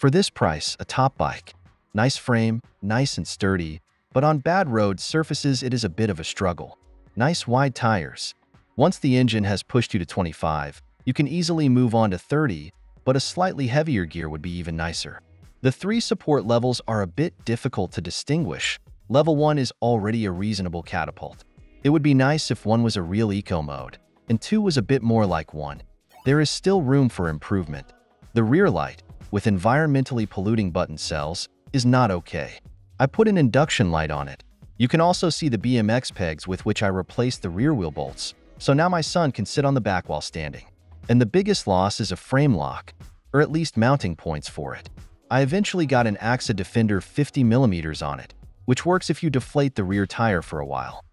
For this price, a top bike. Nice frame, nice and sturdy, but on bad road surfaces it is a bit of a struggle. Nice wide tires. Once the engine has pushed you to 25, you can easily move on to 30, but a slightly heavier gear would be even nicer. The three support levels are a bit difficult to distinguish. Level 1 is already a reasonable catapult. It would be nice if 1 was a real eco mode, and 2 was a bit more like 1. There is still room for improvement. The rear light, with environmentally polluting button cells, is not okay. I put an induction light on it. You can also see the BMX pegs with which I replaced the rear wheel bolts, so now my son can sit on the back while standing. And the biggest loss is a frame lock, or at least mounting points for it. I eventually got an AXA Defender 50mm on it, which works if you deflate the rear tire for a while.